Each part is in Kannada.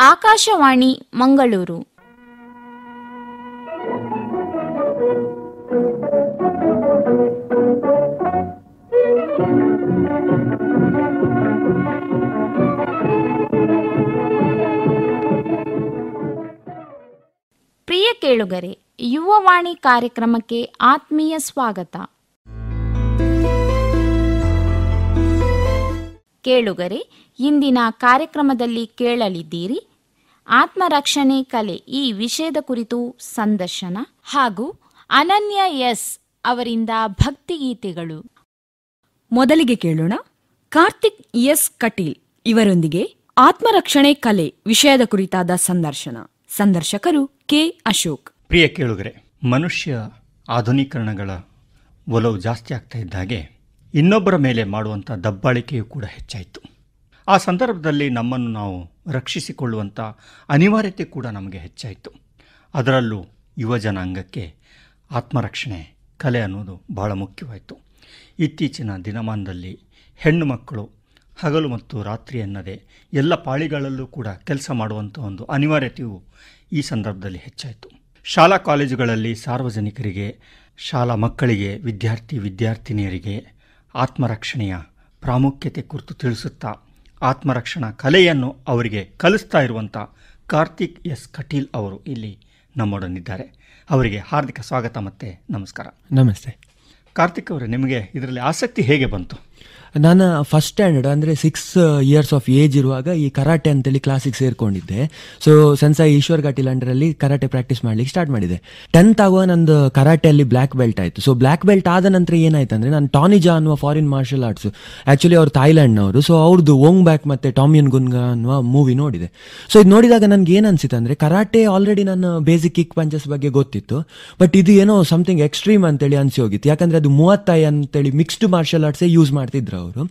ಆಕಾಶವಾಣಿ ಮಂಗಳೂರು. ಪ್ರಿಯ ಕೇಳುಗರೆ ಯುವವಾಣಿ ಕಾರ್ಯಕ್ರಮಕ್ಕೆ ಆತ್ಮೀಯ ಸ್ವಾಗತ. ಕೇಳುಗರೆ ಇಂದಿನ ಕಾರ್ಯಕ್ರಮದಲ್ಲಿ ಕೇಳಲಿದ್ದೀರಿ ಆತ್ಮರಕ್ಷಣೆ ಕಲೆ ಈ ವಿಷಯದ ಕುರಿತು ಸಂದರ್ಶನ ಹಾಗೂ ಅನನ್ಯ ಎಸ್ ಅವರಿಂದ ಭಕ್ತಿಗೀತೆಗಳು ಮೊದಲಿಗೆ ಕೇಳೋಣ ಕಾರ್ತಿಕ್ ಎಸ್ ಕಟೀಲ್ ಇವರೊಂದಿಗೆ ಆತ್ಮರಕ್ಷಣೆ ಕಲೆ ವಿಷಯದ ಕುರಿತಾದ ಸಂದರ್ಶನ. ಸಂದರ್ಶಕರು ಕೆ ಅಶೋಕ್. ಪ್ರಿಯ ಕೇಳುಗರೆ ಮನುಷ್ಯ ಆಧುನೀಕರಣಗಳ ಒಲವು ಜಾಸ್ತಿ ಆಗ್ತಾ ಇದ್ದಾಗೆ ಇನ್ನೊಬ್ಬರ ಮೇಲೆ ಮಾಡುವಂಥ ದಬ್ಬಾಳಿಕೆಯೂ ಕೂಡ ಹೆಚ್ಚಾಯಿತು. ಆ ಸಂದರ್ಭದಲ್ಲಿ ನಮ್ಮನ್ನು ನಾವು ರಕ್ಷಿಸಿಕೊಳ್ಳುವಂಥ ಅನಿವಾರ್ಯತೆ ಕೂಡ ನಮಗೆ ಹೆಚ್ಚಾಯಿತು. ಅದರಲ್ಲೂ ಯುವ ಜನಾಂಗಕ್ಕೆ ಆತ್ಮರಕ್ಷಣೆ, ಕಲೆ ಅನ್ನೋದು ಬಹಳ ಮುಖ್ಯವಾಯಿತು. ಇತ್ತೀಚಿನ ದಿನಮಾನದಲ್ಲಿ ಹೆಣ್ಣು ಮಕ್ಕಳು ಹಗಲು ಮತ್ತು ರಾತ್ರಿ ಎನ್ನದೆ ಎಲ್ಲ ಪಾಳಿಗಳಲ್ಲೂ ಕೂಡ ಕೆಲಸ ಮಾಡುವಂಥ ಒಂದು ಅನಿವಾರ್ಯತೆಯು ಈ ಸಂದರ್ಭದಲ್ಲಿ ಹೆಚ್ಚಾಯಿತು. ಶಾಲಾ ಕಾಲೇಜುಗಳಲ್ಲಿ ಸಾರ್ವಜನಿಕರಿಗೆ, ಶಾಲಾ ಮಕ್ಕಳಿಗೆ, ವಿದ್ಯಾರ್ಥಿ ವಿದ್ಯಾರ್ಥಿನಿಯರಿಗೆ ಆತ್ಮರಕ್ಷಣೆಯ ಪ್ರಾಮುಖ್ಯತೆ ಕುರಿತು ತಿಳಿಸುತ್ತಾ ಆತ್ಮರಕ್ಷಣಾ ಕಲೆಯನ್ನು ಅವರಿಗೆ ಕಲಿಸ್ತಾ ಇರುವಂಥ ಕಾರ್ತಿಕ್ ಎಸ್ ಕಟೀಲ್ ಅವರು ಇಲ್ಲಿ ನಮ್ಮೊಡನಿದ್ದಾರೆ. ಅವರಿಗೆ ಹಾರ್ದಿಕ ಸ್ವಾಗತ ಮತ್ತು ನಮಸ್ಕಾರ. ನಮಸ್ತೆ. ಕಾರ್ತಿಕ್ ಅವರೇ ನಿಮಗೆ ಇದರಲ್ಲಿ ಆಸಕ್ತಿ ಹೇಗೆ ಬಂತು? ನಾನು ಫಸ್ಟ್ ಸ್ಟ್ಯಾಂಡರ್ಡ್ ಅಂದರೆ ಸಿಕ್ಸ್ ಇಯರ್ಸ್ ಆಫ್ ಏಜ್ ಇರುವಾಗ ಈ ಕರಾಟೆ ಅಂತೇಳಿ ಕ್ಲಾಸಿಗೆ ಸೇರಿಕೊಂಡಿದ್ದೆ. ಸೊ ಸೆನ್ಸಾಯಿ ಈಶ್ವರ್ ಘಾಟಿಲ್ ಅಂಡರಲ್ಲಿ ಕರಾಟೆ ಪ್ರಾಕ್ಟೀಸ್ ಮಾಡ್ಲಿಕ್ಕೆ ಸ್ಟಾರ್ಟ್ ಮಾಡಿದೆ. ಟೆಂತ್ ಆಗುವ ನಂದು ಕರಾಟೆಯಲ್ಲಿ ಬ್ಲ್ಯಾಕ್ ಬೆಲ್ಟ್ ಆಯಿತು. ಸೊ ಬ್ಲ್ಯಾಕ್ ಬೆಲ್ಟ್ ಆದ ನಂತರ ಏನಾಯ್ತು ಅಂದರೆ ನಾನು ಟಾನಿಜಾ ಅನ್ನುವ ಫಾರಿನ್ ಮಾರ್ಷಲ್ ಆರ್ಟ್ಸ್ ಆ್ಯಕ್ಚುಲಿ ಅವ್ರು ಥಾಯ್ಲ್ಯಾಂಡ್ನವರು ಸೊ ಅವ್ರದ್ದು ಓಂಗ್ ಬ್ಯಾಕ್ ಮತ್ತು ಟಾಮಿಯನ್ ಗುನ್ಗ ಅನ್ನುವ ಮೂವಿ ನೋಡಿದೆ. ಸೊ ಇದು ನೋಡಿದಾಗ ನನಗೆ ಏನು ಅನಿಸಿತು ಅಂದರೆ ಕರಾಟೆ ಆಲ್ರೆಡಿ ನನ್ನ ಬೇಸಿಕ್ ಕಿಕ್ ಪಂಚಸ್ ಬಗ್ಗೆ ಗೊತ್ತಿತ್ತು. ಬಟ್ ಇದು ಏನೋ ಸಮಥಿಂಗ್ ಎಕ್ಸ್ಟ್ರೀಮ್ ಅಂತೇಳಿ ಅನಿಸಿ ಹೋಗಿತ್ತು. ಯಾಕಂದರೆ ಅದು ಮೂವತ್ತೈ ಅಂತೇಳಿ ಮಿಕ್ಸ್ಡ್ ಮಾರ್ಷಲ್ ಆರ್ಟ್ಸೇ ಯೂಸ್ ಮಾಡ್ತಿದ್ರು. ಅವರು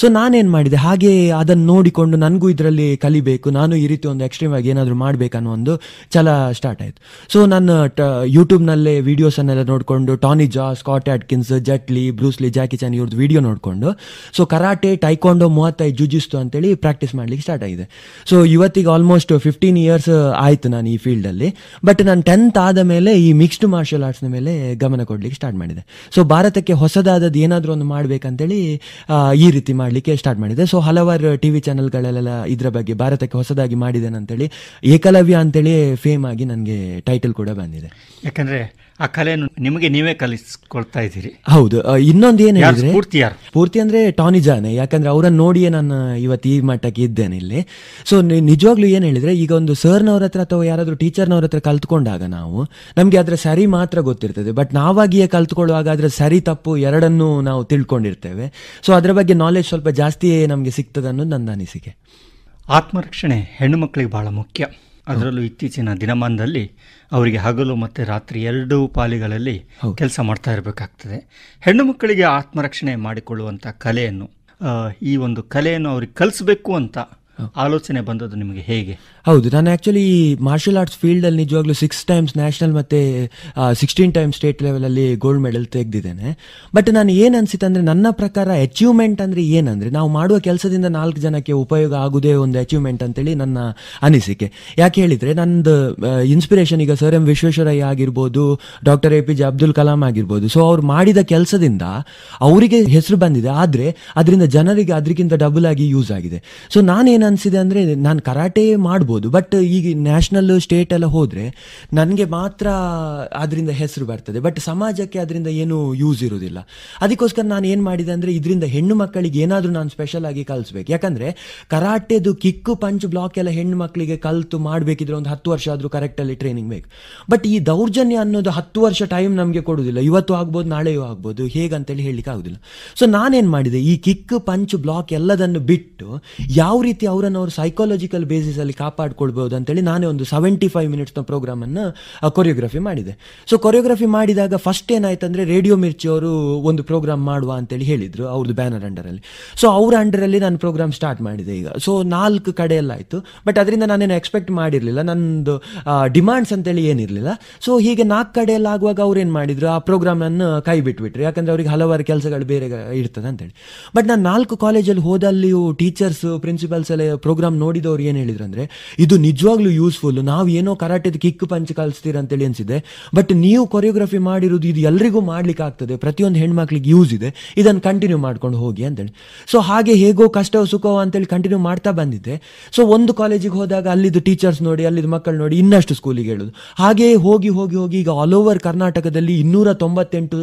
ಸೊ ನಾನೇನು ಮಾಡಿದೆ? ಹಾಗೆ ಅದನ್ನು ನೋಡಿಕೊಂಡು ನನಗೂ ಇದರಲ್ಲಿ ಕಲಿಬೇಕು. ನಾನು ಈ ರೀತಿ ಒಂದು ಎಕ್ಸ್ಟ್ರೀಮ್ ಆಗಿ ಏನಾದರೂ ಮಾಡಬೇಕನ್ನೋ ಒಂದು ಛಲ ಸ್ಟಾರ್ಟ್ ಆಯಿತು. ಸೊ ನಾನು ಟ ಯೂಟ್ಯೂಬ್ನಲ್ಲೇ ವೀಡಿಯೋಸನ್ನೆಲ್ಲ ನೋಡಿಕೊಂಡು Tony Jaa Scott Adkins Jet Li Bruce Lee Jackie Chan ಇವ್ರದ್ದು ವಿಡಿಯೋ ನೋಡಿಕೊಂಡು ಸೊ ಕರಾಟೆ ಟೈಕೊಂಡು ಮೂವತ್ತೈದು ಜುಜಿಸ್ತು ಅಂತೇಳಿ ಪ್ರಾಕ್ಟೀಸ್ ಮಾಡ್ಲಿಕ್ಕೆ ಸ್ಟಾರ್ಟ್ ಆಗಿದೆ. ಸೊ ಇವತ್ತಿಗೆ ಆಲ್ಮೋಸ್ಟ್ ಫಿಫ್ಟೀನ್ ಇಯರ್ಸ್ ಆಯಿತು ನಾನು ಈ ಫೀಲ್ಡಲ್ಲಿ ಬಟ್ ನಾನು ಟೆಂತ್ ಆದ ಮೇಲೆ ಈ ಮಿಕ್ಸ್ಡ್ ಮಾರ್ಷಲ್ ಆರ್ಟ್ಸ್ನ ಮೇಲೆ ಗಮನ ಕೊಡಲಿಕ್ಕೆ ಸ್ಟಾರ್ಟ್ ಮಾಡಿದೆ. ಸೊ ಭಾರತಕ್ಕೆ ಹೊಸದಾದದ್ದು ಏನಾದರೂ ಒಂದು ಮಾಡಬೇಕಂತೇಳಿ ಈ ರೀತಿ ಮಾಡಲಿಕ್ಕೆ ಸ್ಟಾರ್ಟ್ ಮಾಡಿದೆ. ಸೊ ಹಲವಾರು ಟಿ ವಿ ಚಾನಲ್ಗಳೆಲ್ಲ ಇದರ ಬಗ್ಗೆ ಭಾರತಕ್ಕೆ ಹೊಸದಾಗಿ ಮಾಡಿದ್ದೇನೆ ಅಂತೇಳಿ ಏಕಲವ್ಯ ಅಂತೇಳಿ ಫೇಮ್ ಆಗಿ ನನಗೆ ಟೈಟಲ್ ಕೂಡ ಬಂದಿದೆ. ಯಾಕಂದ್ರೆ ಆ ಕಲೆಯನ್ನು ನಿಮಗೆ ನೀವೇ ಕಲಿಸ್ಕೊಳ್ತಾ ಇದ್ದೀರಿ. ಹೌದು. ಇನ್ನೊಂದು ಏನು ಹೇಳಿದ್ರೆ ಯಾರು? ಪೂರ್ತಿ ಅಂದ್ರೆ ಟಾನಿ ಜಾನೆ ಯಾಕಂದ್ರೆ ಅವರನ್ನು ನೋಡಿಯೇ ನಾನು ಇವತ್ತು ಈ ಮಟ್ಟಕ್ಕೆ ಇದ್ದೇನೆ ಇಲ್ಲಿ. ಸೊ ನಿಜವಾಗ್ಲೂ ಏನು ಹೇಳಿದ್ರೆ ಈಗ ಒಂದು ಸರ್ನವ್ರ ಹತ್ರ ಅಥವಾ ಯಾರಾದರೂ ಟೀಚರ್ನವ್ರ ಹತ್ರ ಕಲ್ತ್ಕೊಂಡಾಗ ನಾವು ನಮಗೆ ಅದರ ಸರಿ ಮಾತ್ರ ಗೊತ್ತಿರ್ತದೆ. ಬಟ್ ನಾವಾಗಿಯೇ ಕಲ್ತ್ಕೊಳ್ಳುವಾಗ ಅದರ ಸರಿ ತಪ್ಪು ಎರಡನ್ನೂ ನಾವು ತಿಳ್ಕೊಂಡಿರ್ತೇವೆ. ಸೊ ಅದರ ಬಗ್ಗೆ ನಾಲೆಜ್ ಸ್ವಲ್ಪ ಜಾಸ್ತಿಯೇ ನಮಗೆ ಸಿಗ್ತದೆ ಅನ್ನೋದು ನನ್ನ ಅನಿಸಿಕೆ. ಆತ್ಮರಕ್ಷಣೆ ಹೆಣ್ಣು ಮಕ್ಕಳಿಗೆ ಬಹಳ ಮುಖ್ಯ. ಅದರಲ್ಲೂ ಇತ್ತೀಚಿನ ದಿನಮಾನದಲ್ಲಿ ಅವರಿಗೆ ಹಗಲು ಮತ್ತು ರಾತ್ರಿ ಎರಡೂ ಪಾಲಿಗಳಲ್ಲಿ ಕೆಲಸ ಮಾಡ್ತಾ ಇರಬೇಕಾಗ್ತದೆ. ಹೆಣ್ಣು ಮಕ್ಕಳಿಗೆ ಆತ್ಮರಕ್ಷಣೆ ಮಾಡಿಕೊಳ್ಳುವಂಥ ಕಲೆಯನ್ನು ಈ ಒಂದು ಕಲೆಯನ್ನು ಅವ್ರಿಗೆ ಕಲಿಸ್ಬೇಕು ಅಂತ ಆಲೋಚನೆ ಬಂದದ್ದು ನಿಮಗೆ ಹೇಗೆ? ಹೌದು, ನಾನು ಆ್ಯಕ್ಚುಲಿ ಮಾರ್ಷಲ್ ಆರ್ಟ್ಸ್ ಫೀಲ್ಡಲ್ಲಿ ನಿಜವಾಗ್ಲೂ ಸಿಕ್ಸ್ ಟೈಮ್ಸ್ ನ್ಯಾಷನಲ್ ಮತ್ತು ಸಿಕ್ಸ್ಟೀನ್ ಟೈಮ್ಸ್ ಸ್ಟೇಟ್ ಲೆವೆಲಲ್ಲಿ ಗೋಲ್ಡ್ ಮೆಡಲ್ ತೆಗೆದಿದ್ದೇನೆ. ಬಟ್ ನಾನು ಏನು ಅನಿಸುತ್ತೆ ಅಂದರೆ ನನ್ನ ಪ್ರಕಾರ ಅಚೀವ್ಮೆಂಟ್ ಅಂದರೆ ಏನಂದರೆ ನಾವು ಮಾಡುವ ಕೆಲಸದಿಂದ ನಾಲ್ಕು ಜನಕ್ಕೆ ಉಪಯೋಗ ಆಗುವುದೇ ಒಂದು ಅಚೀವ್ಮೆಂಟ್ ಅಂತೇಳಿ ನನ್ನ ಅನಿಸಿಕೆ. ಯಾಕೆ ಹೇಳಿದರೆ, ನಂದು ಇನ್ಸ್ಪಿರೇಷನ್ ಈಗ ಸರ್ ಎಂ ವಿಶ್ವೇಶ್ವರಯ್ಯ ಆಗಿರ್ಬೋದು doctor A P J Abdul Kalam ಆಗಿರ್ಬೋದು. ಸೊ ಅವ್ರು ಮಾಡಿದ ಕೆಲಸದಿಂದ ಅವರಿಗೆ ಹೆಸರು ಬಂದಿದೆ. ಆದರೆ ಅದರಿಂದ ಜನರಿಗೆ ಅದಕ್ಕಿಂತ ಡಬಲ್ ಆಗಿ ಯೂಸ್ ಆಗಿದೆ. ಸೊ ನಾನೇನು ಅನಿಸಿದೆ ಅಂದರೆ, ನಾನು ಕರಾಟೆ ಮಾಡ್ಬೋದು. ಬಟ್ ಈಗ ನ್ಯಾಷನಲ್ ಸ್ಟೇಟ್ ಎಲ್ಲ ಹೋದರೆ ನನಗೆ ಮಾತ್ರ ಅದರಿಂದ ಹೆಸರು ಬರ್ತದೆ. ಬಟ್ ಸಮಾಜಕ್ಕೆ ಅದರಿಂದ ಏನು ಯೂಸ್ ಇರೋದಿಲ್ಲ. ಅದಕ್ಕೋಸ್ಕರ ನಾನು ಏನು ಮಾಡಿದೆ ಅಂದರೆ ಇದರಿಂದ ಹೆಣ್ಣು ಮಕ್ಕಳಿಗೆ ಏನಾದರೂ ನಾನು ಸ್ಪೆಷಲ್ ಆಗಿ ಕಲಿಸ್ಬೇಕು. ಯಾಕಂದರೆ ಕರಾಟೆದು ಕಿಕ್ಕು, ಪಂಚ್ ಬ್ಲಾಕ್ ಎಲ್ಲ ಹೆಣ್ಣು ಮಕ್ಕಳಿಗೆ ಕಲಿತು ಮಾಡಬೇಕಿದ್ರೆ ಒಂದು ಹತ್ತು ವರ್ಷ ಆದರೂ ಕರೆಕ್ಟಲ್ಲಿ ಟ್ರೈನಿಂಗ್ ಬೇಕು. ಬಟ್ ಈ ದೌರ್ಜನ್ಯ ಅನ್ನೋದು ಹತ್ತು ವರ್ಷ ಟೈಮ್ ನಮಗೆ ಕೊಡೋದಿಲ್ಲ. ಇವತ್ತು ಆಗ್ಬೋದು, ನಾಳೆಯೂ ಆಗ್ಬೋದು. ಹೇಗಂತೇಳಿ ಹೇಳಲಿಕ್ಕೆ ಆಗೋದಿಲ್ಲ. ಸೊ ನಾನೇನು ಮಾಡಿದೆ? ಈ ಕಿಕ್ ಪಂಚ್ ಬ್ಲಾಕ್ ಎಲ್ಲದನ್ನು ಬಿಟ್ಟು ಯಾವ ರೀತಿ ಅವರನ್ನು ಅವರು ಸೈಕಾಲಜಿಕಲ್ ಬೇಸಿಸಲ್ಲಿ ಕಾಪಾಡ್ಕೊಳ್ಬೋದು ಅಂತೇಳಿ ನಾನೇ ಒಂದು ಸೆವೆಂಟಿ ಫೈವ್ ಮಿನಿಟ್ಸ್ನ ಪ್ರೋಗ್ರಾಮನ್ನು ಕೊರಿಯೋಗ್ರಫಿ ಮಾಡಿದೆ. ಸೊ ಕೊರಿಯೋಗ್ರಫಿ ಮಾಡಿದಾಗ ಫಸ್ಟ್ ಏನಾಯ್ತು ಅಂದರೆ ರೇಡಿಯೋ ಮಿರ್ಚಿ ಅವರು ಒಂದು ಪ್ರೋಗ್ರಾಮ್ ಮಾಡುವ ಅಂತೇಳಿ ಹೇಳಿದರು ಅವ್ರದ್ದು ಬ್ಯಾನರ್ ಅಂಡರಲ್ಲಿ ಸೊ ಅವ್ರ ಅಂಡರಲ್ಲಿ ನಾನು ಪ್ರೋಗ್ರಾಮ್ ಸ್ಟಾರ್ಟ್ ಮಾಡಿದೆ ಈಗ. ಸೊ ನಾಲ್ಕು ಕಡೆ ಎಲ್ಲ ಆಯಿತು ಬಟ್ ಅದರಿಂದ ನಾನೇನು ಎಕ್ಸ್ಪೆಕ್ಟ್ ಮಾಡಿರಲಿಲ್ಲ. ನಂದು ಡಿಮಾಂಡ್ಸ್ ಅಂತೇಳಿ ಏನಿರಲಿಲ್ಲ. ಸೊ ಹೀಗೆ ನಾಲ್ಕು ಕಡೆ ಎಲ್ಲ ಆಗುವಾಗ ಅವ್ರು ಏನು ಮಾಡಿದ್ರು? ಆ ಪ್ರೋಗ್ರಾಮನ್ನು ಕೈ ಬಿಟ್ಬಿಟ್ರು. ಯಾಕಂದರೆ ಅವ್ರಿಗೆ ಹಲವಾರು ಕೆಲಸಗಳು ಬೇರೆ ಇರ್ತದೆ ಅಂತೇಳಿ. ಬಟ್ ನಾನು ನಾಲ್ಕು ಕಾಲೇಜಲ್ಲಿ ಹೋದಲ್ಲಿಯೂ ಟೀಚರ್ಸ್ ಪ್ರಿನ್ಸಿಪಲ್ಸ್ ಎಲ್ಲ ಪ್ರೋಗ್ರಾಮ್ ನೋಡಿದವ್ರು ಏನು ಹೇಳಿದ್ರು ಅಂದರೆ ಇದು ನಿಜವಾಗ್ಲೂ ಯೂಸ್ಫುಲ್ ನಾವು ಏನೋ ಕರಾಟೆದ ಕಿಕ್ ಪಂಚ್ ಕಲಿಸ್ತೀರ ಅಂತೇಳಿ ಅನ್ಸಿದೆ. ಬಟ್ ನೀವು ಕೊರಿಯೋಗ್ರಫಿ ಮಾಡಿರೋದು ಇದು ಎಲ್ರಿಗೂ ಮಾಡ್ಲಿಕ್ಕೆ ಆಗ್ತದೆ. ಪ್ರತಿಯೊಂದು ಹೆಣ್ಮಕ್ಳಿಗೆ ಯೂಸ್ ಇದೆ. ಇದನ್ನು ಕಂಟಿನ್ಯೂ ಮಾಡ್ಕೊಂಡು ಹೋಗಿ ಅಂತೇಳಿ. ಸೊ ಹಾಗೆ ಹೇಗೋ ಕಷ್ಟವೋ ಸುಖವೋ ಅಂತೇಳಿ ಕಂಟಿನ್ಯೂ ಮಾಡ್ತಾ ಬಂದಿದ್ದೆ. ಸೊ ಒಂದು ಕಾಲೇಜಿಗೆ ಹೋದಾಗ ಅಲ್ಲಿದ್ದು ಟೀಚರ್ಸ್ ನೋಡಿ, ಅಲ್ಲಿದ್ದು ಮಕ್ಕಳು ನೋಡಿ ಇನ್ನಷ್ಟು ಸ್ಕೂಲಿಗೆ ಹೇಳೋದು. ಹಾಗೆ ಹೋಗಿ ಹೋಗಿ ಹೋಗಿ ಈಗ ಆಲ್ ಓವರ್ ಕರ್ನಾಟಕದಲ್ಲಿ ಇನ್ನೂರ ತೊಂಬತ್ತೆಂಟು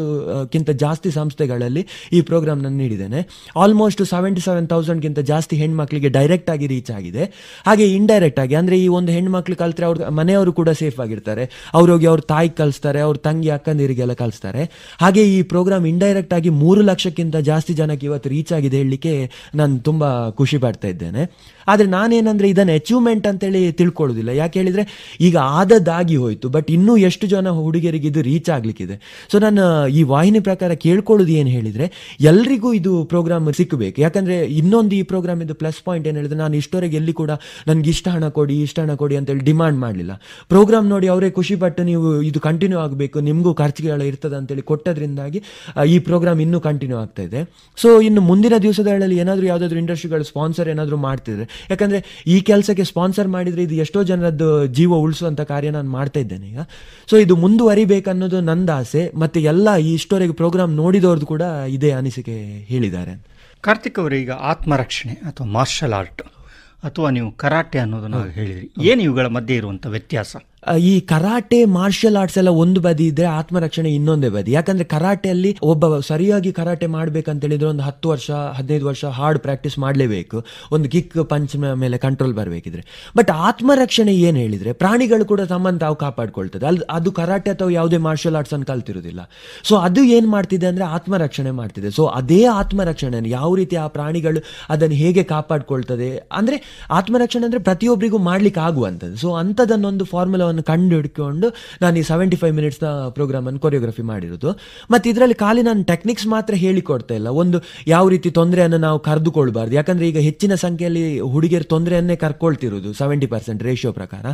ಕ್ಕಿಂತ ಜಾಸ್ತಿ ಸಂಸ್ಥೆಗಳಲ್ಲಿ ಈ ಪ್ರೋಗ್ರಾಮ್ ನಾನು ನೀಡಿದ್ದೇನೆ. ಆಲ್ಮೋಸ್ಟ್ ಸೆವೆಂಟಿ ಸೆವೆನ್ ತೌಸಂಡ್ಗಿಂತ ಜಾಸ್ತಿ ಹೆಣ್ಮಕ್ಳಿಗೆ ಡೈರೆಕ್ಟ್ ಆಗಿ ರೀಚ್ ಆಗಿದೆ. ಹಾಗೆ ಇಂಡೈರೆಕ್ಟ್ ಆಗಿ ಅಂದ್ರೆ ಈ ಒಂದು ಹೆಣ್ಮಕ್ಳು ಕಲ್ತ್ರೆ ಅವ್ರ ಮನೆಯವರು ಕೂಡ ಸೇಫ್ ಆಗಿರ್ತಾರೆ. ಅವ್ರು ಹೋಗಿ ಅವ್ರ ತಾಯಿ ಕಲಿಸ್ತಾರೆ, ಅವ್ರ ತಂಗಿ ಅಕ್ಕಂದಿರಿಗೆಲ್ಲ ಕಲಿಸ್ತಾರೆ. ಹಾಗೆ ಈ ಪ್ರೋಗ್ರಾಮ್ ಇಂಡೈರೆಕ್ಟ್ ಆಗಿ ಮೂರು ಲಕ್ಷಕ್ಕಿಂತ ಜಾಸ್ತಿ ಜನಕ್ಕೆ ಇವತ್ತು ರೀಚ್ ಆಗಿದೆ ಹೇಳಲಿಕ್ಕೆ ನಾನು ತುಂಬಾ ಖುಷಿ ಪಡ್ತಾ ಇದ್ದೇನೆ. ಆದ್ರೆ ನಾನೇನಂದ್ರೆ ಇದನ್ನ ಅಚೀವ್ಮೆಂಟ್ ಅಂತೇಳಿ ತಿಳ್ಕೊಳ್ಳೋದಿಲ್ಲ. ಯಾಕೆ ಹೇಳಿದ್ರೆ ಈಗ ಆದದ್ದಾಗಿ ಹೋಯ್ತು ಬಟ್ ಇನ್ನೂ ಎಷ್ಟು ಜನ ಹುಡುಗಿಯರಿಗೆ ಇದು ರೀಚ್ ಆಗ್ಲಿಕ್ಕಿದೆ. ಸೊ ನಾನು ಈ ವಾಹಿನಿ ಪ್ರಕಾರ ಕೇಳ್ಕೊಳ್ಳೋದು ಏನು ಹೇಳಿದ್ರೆ, ಎಲ್ರಿಗೂ ಇದು ಪ್ರೋಗ್ರಾಮ್ ಸಿಕ್ಕಬೇಕು ಯಾಕಂದ್ರೆ ಇನ್ನೊಂದು ಈ ಪ್ರೋಗ್ರಾಮ್ ಇದು ಪ್ಲಸ್ ಪಾಯಿಂಟ್ ಏನು ಹೇಳಿದ್ರೆ ನಾನು ಇಷ್ಟವರೆಗೆ ಎಲ್ಲಿ ಕೂಡ ನನಗೆ ಇಷ್ಟ ಹಣ ಕೊಡಿ ಇಷ್ಟ ಹಣ ಕೊಡಿ ಅಂತೇಳಿ ಡಿಮಾಂಡ್ ಮಾಡಲಿಲ್ಲ. ಪ್ರೋಗ್ರಾಮ್ ನೋಡಿ ಅವರೇ ಖುಷಿ ಪಟ್ಟು ನೀವು ಇದು ಕಂಟಿನ್ಯೂ ಆಗಬೇಕು, ನಿಮಗೂ ಖರ್ಚುಗಳ ಇರ್ತದೆ ಅಂತೇಳಿ ಕೊಟ್ಟದ್ರಿಂದಾಗಿ ಈ ಪ್ರೋಗ್ರಾಮ್ ಇನ್ನೂ ಕಂಟಿನ್ಯೂ ಆಗ್ತಾ ಇದೆ. ಸೊ ಇನ್ನು ಮುಂದಿನ ದಿವಸಗಳಲ್ಲಿ ಏನಾದರೂ ಯಾವುದಾದ್ರು ಇಂಡಸ್ಟ್ರಿಗಳು ಸ್ಪಾನ್ಸರ್ ಏನಾದರೂ ಮಾಡ್ತಿದ್ರೆ, ಯಾಕಂದ್ರೆ ಈ ಕೆಲಸಕ್ಕೆ ಸ್ಪಾನ್ಸರ್ ಮಾಡಿದ್ರೆ ಇದು ಎಷ್ಟೋ ಜನರದ್ದು ಜೀವ ಉಳಿಸುವಂಥ ಕಾರ್ಯ ನಾನು ಮಾಡ್ತಾ ಇದ್ದೇನೆ ಈಗ. ಸೊ ಇದು ಮುಂದುವರಿಬೇಕನ್ನೋದು ನಂದು ಆಸೆ, ಮತ್ತೆ ಎಲ್ಲ ಈ ಇಷ್ಟವರೆಗೆ ಪ್ರೋಗ್ರಾಮ್ ನೋಡಿದವ್ರದ್ದು ಕೂಡ ಇದೇ ಅನಿಸಿಕೆ ಹೇಳಿದ್ದಾರೆ. ಕಾರ್ತಿಕ್ ಅವರು, ಈಗ ಆತ್ಮರಕ್ಷಣೆ ಅಥವಾ ಮಾರ್ಷಲ್ ಆರ್ಟ್ ಅಥವಾ ನೀವು ಕರಾಟೆ ಅನ್ನೋದನ್ನು ಹೇಳಿದ್ರಿ. ಏನು ಇವುಗಳ ಮಧ್ಯೆ ಇರುವಂಥ ವ್ಯತ್ಯಾಸ? ಈ ಕರಾಟೆ ಮಾರ್ಷಲ್ ಆರ್ಟ್ಸ್ ಎಲ್ಲ ಒಂದು ಬದಿ ಇದ್ರೆ ಆತ್ಮರಕ್ಷಣೆ ಇನ್ನೊಂದೇ ಬದಿ. ಯಾಕಂದ್ರೆ ಕರಾಟೆಯಲ್ಲಿ ಒಬ್ಬ ಸರಿಯಾಗಿ ಕರಾಟೆ ಮಾಡ್ಬೇಕಂತ ಹೇಳಿದ್ರೆ ಒಂದು ಹತ್ತು ವರ್ಷ, ಹದಿನೈದು ವರ್ಷ ಹಾರ್ಡ್ ಪ್ರಾಕ್ಟೀಸ್ ಮಾಡಲೇಬೇಕು. ಒಂದು ಕಿಕ್ ಪಂಚ್ ಮೇಲೆ ಕಂಟ್ರೋಲ್ ಬರಬೇಕಿದ್ರೆ. ಬಟ್ ಆತ್ಮರಕ್ಷಣೆ ಏನು ಹೇಳಿದ್ರೆ ಪ್ರಾಣಿಗಳು ಕೂಡ ತಮ್ಮನ್ನು ತಾವು ಕಾಪಾಡ್ಕೊಳ್ತದೆ. ಅಲ್ಲಿ ಅದು ಕರಾಟೆ ಅಥವಾ ಯಾವುದೇ ಮಾರ್ಷಲ್ ಆರ್ಟ್ಸ್ ಅನ್ನು ಕಲ್ತಿರೋದಿಲ್ಲ. ಸೊ ಅದು ಏನು ಮಾಡ್ತಿದೆ ಅಂದ್ರೆ ಆತ್ಮರಕ್ಷಣೆ ಮಾಡ್ತಿದೆ. ಸೊ ಅದೇ ಆತ್ಮರಕ್ಷಣೆ ಯಾವ ರೀತಿ ಆ ಪ್ರಾಣಿಗಳು ಅದನ್ನು ಹೇಗೆ ಕಾಪಾಡ್ಕೊಳ್ತದೆ ಅಂದ್ರೆ ಆತ್ಮರಕ್ಷಣೆ ಅಂದ್ರೆ ಪ್ರತಿಯೊಬ್ಬರಿಗೂ ಮಾಡ್ಲಿಕ್ಕೆ ಆಗುವಂಥದ್ದು ಸೊ ಅಂಥದನ್ನೊಂದು ಫಾರ್ಮುಲಾವನ್ನು ಕಂಡು ಹಿಡ್ಕೊಂಡು ನಾನು ಈ ಸೆವೆಂಟಿ ಫೈವ್ ಪ್ರೋಗ್ರಾಮ್ ಅನ್ನು ಕೊರಿಯೋಗ್ರಫಿ ಮಾಡಿರೋದು. ಮತ್ತೆ ಇದರಲ್ಲಿ ಖಾಲಿ ನಾನು ಟೆಕ್ನಿಕ್ಸ್ ಮಾತ್ರ ಹೇಳಿಕೊಡ್ತಾ ಇಲ್ಲ. ಒಂದು ಯಾವ ರೀತಿ ತೊಂದರೆಯನ್ನು ನಾವು ಕರೆದುಕೊಳ್ಬಾರ್ದು. ಯಾಕಂದ್ರೆ ಈಗ ಹೆಚ್ಚಿನ ಸಂಖ್ಯೆಯಲ್ಲಿ ಹುಡುಗಿಯರು ತೊಂದರೆಯನ್ನೇ ಕರ್ಕೊಳ್ತಿರೋದು ಸೆವೆಂಟಿ ಪರ್ಸೆಂಟ್ ರೇಷಿಯೋ ಪ್ರಕಾರ.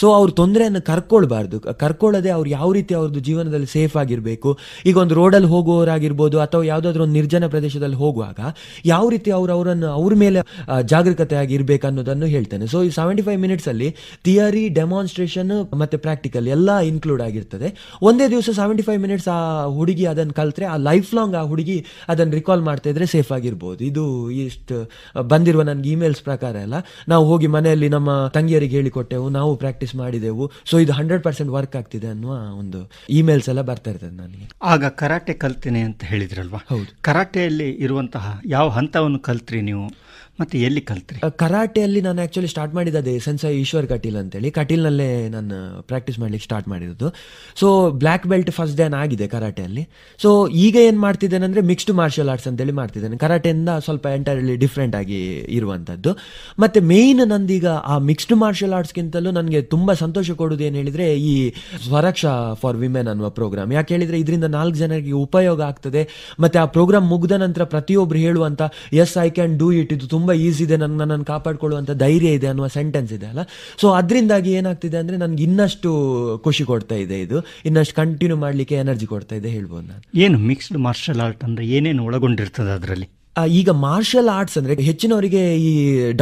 ಸೊ ಅವ್ರು ತೊಂದರೆಯನ್ನು ಕರ್ಕೊಳ್ಬಾರ್ದು. ಕರ್ಕೊಳ್ಳದೆ ಅವ್ರು ಯಾವ ರೀತಿ ಅವ್ರದ್ದು ಜೀವನದಲ್ಲಿ ಸೇಫ್ ಆಗಿರಬೇಕು, ಈಗ ಒಂದು ರೋಡಲ್ಲಿ ಹೋಗುವವರಾಗಿರ್ಬೋದು, ಅಥವಾ ಯಾವುದಾದ್ರೂ ಒಂದು ನಿರ್ಜನ ಪ್ರದೇಶದಲ್ಲಿ ಹೋಗುವಾಗ ಯಾವ ರೀತಿ ಅವರು ಅವರನ್ನು ಅವ್ರ ಮೇಲೆ ಜಾಗರೂಕತೆಯಾಗಿ ಇರಬೇಕು ಅನ್ನೋದನ್ನು ಹೇಳ್ತೇನೆ. ಸೊ ಈ ಸೆವೆಂಟಿ ಫೈವ್ ಮಿನಿಟ್ಸ್ ಅಲ್ಲಿ ಥಿಯರಿ ಡೆಮಾನ್ಸ್ಟ್ರೇಷನ್ ಮತ್ತೆ ಪ್ರಾಕ್ಟಿಕಲ್ ಎಲ್ಲ ಇನ್ಕ್ಲೂಡ್ ಆಗಿರ್ತದೆ. ಒಂದೇ ದಿವಸ ಸೆವೆಂಟಿ ಫೈವ್ ಮಿನಿಟ್ಸ್ ಆ ಹುಡುಗಿ ಅದನ್ನು ಕಲ್ತ್ರೆ ಆ ಲೈಫ್ ಲಾಂಗ್ ಆ ಹುಡುಗಿ ಅದನ್ನು ರಿಕಾಲ್ ಮಾಡ್ತಾ ಇದ್ರೆ ಸೇಫ್ ಆಗಿರ್ಬೋದು. ಇದು ಇಷ್ಟು ಬಂದಿರುವ ನನಗೆ ಇಮೇಲ್ಸ್ ಪ್ರಕಾರ ಎಲ್ಲ ನಾವು ಹೋಗಿ ಮನೆಯಲ್ಲಿ ನಮ್ಮ ತಂಗಿಯರಿಗೆ ಹೇಳಿಕೊಟ್ಟೆವು ನಾವು ಪ್ರಾಕ್ಟೀಸ್ ಮಾಡಿದೆವು. ಸೊ ಇದು ಹಂಡ್ರೆಡ್ ಪರ್ಸೆಂಟ್ ವರ್ಕ್ ಆಗ್ತಿದೆ ಅನ್ನುವ ಒಂದು ಇಮೇಲ್ಸ್ ಎಲ್ಲ ಬರ್ತಾ ಇರ್ತದೆ ನನಗೆ. ಆಗ ಕರಾಟೆ ಕಲ್ತೇನೆ ಅಂತ ಹೇಳಿದ್ರಲ್ವಾ? ಹೌದು. ಕರಾಟೆಯಲ್ಲಿ ಇರುವಂತಹ ಯಾವ ಹಂತವನ್ನು ಕಲ್ತ್ರಿ ನೀವು? ಮತ್ತೆ ಎಲ್ಲಿ ಕಲ್ತ್ರಿ? ಕರಾಟೆಯಲ್ಲಿ ನಾನು ಆ್ಯಕ್ಚುಲಿ ಸ್ಟಾರ್ಟ್ ಮಾಡಿದ್ದೆ ಸೆನ್ಸೈ ಈಶ್ವರ್ ಕಟೀಲ್ ಅಂತೇಳಿ. ಕಟೀಲ್ನಲ್ಲೇ ನಾನು ಪ್ರಾಕ್ಟೀಸ್ ಮಾಡ್ಲಿಕ್ಕೆ ಸ್ಟಾರ್ಟ್ ಮಾಡಿರೋದು so black belt first dan ಆಗಿದೆ ಕರಾಟೆಯಲ್ಲಿ. ಸೊ ಈಗ ಏನು ಮಾಡ್ತಿದ್ದೇನೆ ಅಂದರೆ ಮಿಕ್ಸ್ಡ್ ಮಾರ್ಷಲ್ ಆರ್ಟ್ಸ್ ಅಂತೇಳಿ ಮಾಡ್ತಿದ್ದೇನೆ. ಕರಾಟೆಯಿಂದ ಸ್ವಲ್ಪ ಎಂಟೈರ್ಲಿ ಡಿಫ್ರೆಂಟ್ ಆಗಿ ಇರುವಂಥದ್ದು ಮತ್ತೆ ಮೇಯ್ನ್ ನಂದೀಗ ಆ ಮಿಕ್ಸ್ಡ್ ಮಾರ್ಷಲ್ ಆರ್ಟ್ಸ್ಗಿಂತಲೂ ನನಗೆ ತುಂಬ ಸಂತೋಷ ಕೊಡೋದು ಏನು ಹೇಳಿದರೆ ಈ ಸ್ವರಕ್ಷಾ ಫಾರ್ ವಿಮೆನ್ ಅನ್ನುವ ಪ್ರೋಗ್ರಾಮ್ ಯಾಕೆ ಹೇಳಿದರೆ ಇದರಿಂದ ನಾಲ್ಕು ಜನರಿಗೆ ಉಪಯೋಗ ಆಗ್ತದೆ. ಮತ್ತೆ ಆ ಪ್ರೋಗ್ರಾಮ್ ಮುಗಿದ ನಂತರ ಪ್ರತಿಯೊಬ್ರು ಹೇಳುವಂತ yes I can do it ಇದು ತುಂಬಾ ಈಸಿ ಇದೆ ನನ್ನ ನನ್ನನ್ನು ಕಾಪಾಡ್ಕೊಳ್ಳುವಂತ ಧೈರ್ಯ ಇದೆ ಅನ್ನುವ ಸೆಂಟೆನ್ಸ್ ಇದೆ ಅಲ್ಲ? ಸೊ ಅದರಿಂದಾಗಿ ಏನಾಗ್ತಿದೆ ಅಂದ್ರೆ ನನಗೆ ಇನ್ನಷ್ಟು ಖುಷಿ ಕೊಡ್ತಾ ಇದೆ ಇದು. ಇನ್ನಷ್ಟು ಕಂಟಿನ್ಯೂ ಮಾಡ್ಲಿಕ್ಕೆ ಎನರ್ಜಿ ಕೊಡ್ತಾ ಇದೆ ಹೇಳ್ಬೋದು ನಾನು. ಏನು ಮಿಕ್ಸ್ಡ್ ಮಾರ್ಷಲ್ ಆರ್ಟ್ ಅಂದ್ರೆ ಏನೇನು ಒಳಗೊಂಡಿರ್ತದೆ ಅದರಲ್ಲಿ? ಈಗ ಮಾರ್ಷಲ್ ಆರ್ಟ್ಸ್ ಅಂದ್ರೆ ಹೆಚ್ಚಿನವರಿಗೆ ಈ